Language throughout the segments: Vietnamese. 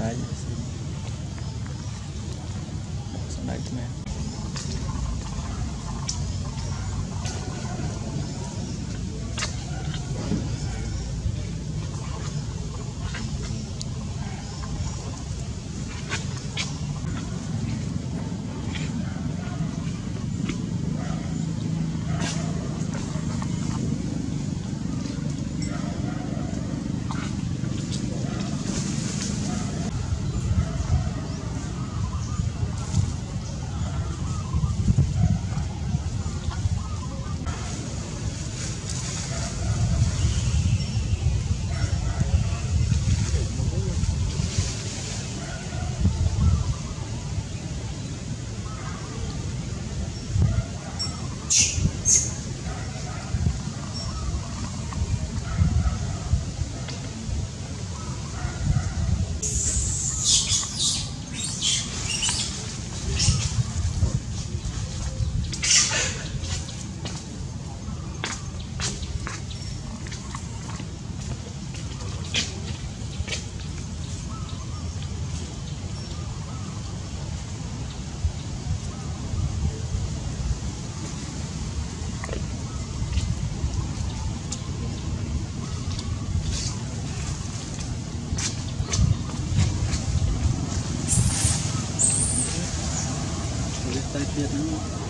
Bye. 别等了。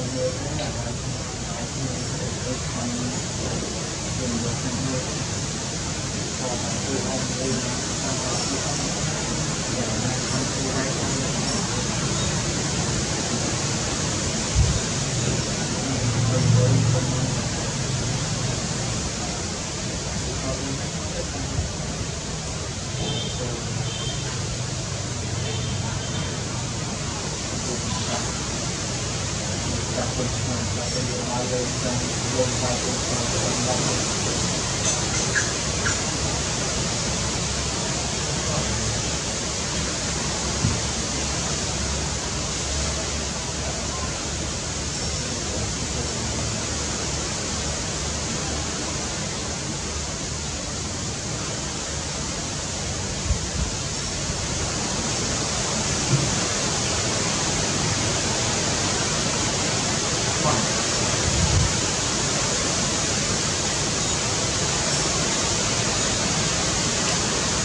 Thank you. Thank you.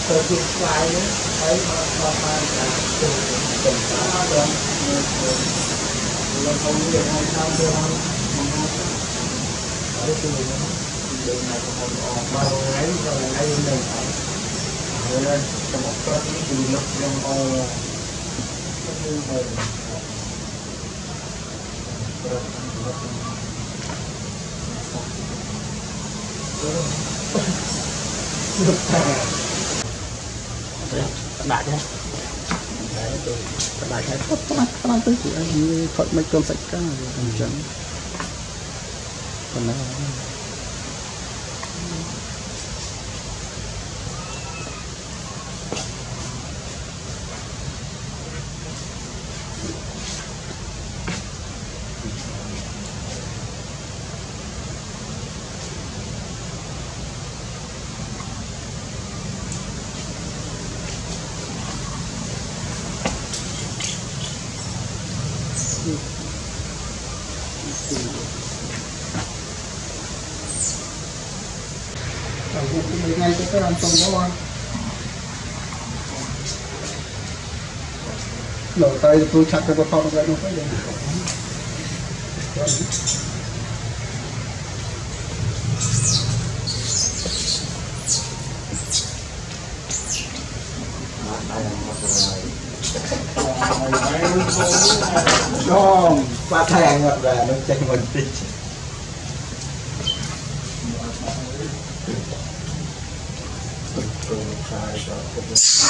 Thời tiết dài nữa thấy mà mà mà là từ từ xa rồi rồi không biết hay sao được không ở cái người đó đường này còn còn bao ngày rồi. ngày này phải rồi lên trong một cái gì lúc trong ô cái thứ này ដាក់ចឹងដាក់ហើយផុតផ្លាស់ផ្លាស់ទៅគឺឲ្យផុតមិនក្រុមសាច់កាអញ្ចឹងប៉ុណ្ណា cái làm tùng đó anh lỡ tay tôi chặt cái bắp phong ra nó phải vậy Không, phát hàng ngọt về nó chạy mình đi Então, tá, já começou.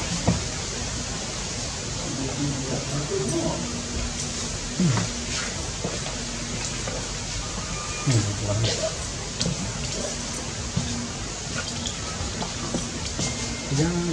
Yeah.